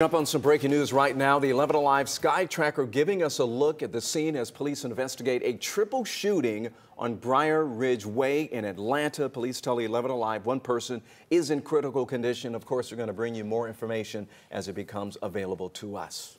Jump on some breaking news right now. The 11 Alive Sky Tracker giving us a look at the scene as police investigate a triple shooting on Briar Ridge Way in Atlanta. Police tell 11 Alive one person is in critical condition. Of course, we're going to bring you more information as it becomes available to us.